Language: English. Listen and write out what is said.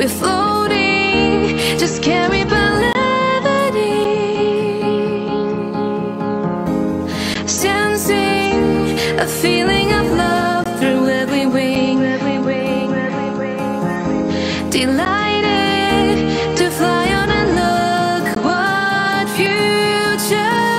We're floating, just carried by levity. Sensing a feeling of love through every wing. Delighted to fly on and look what future.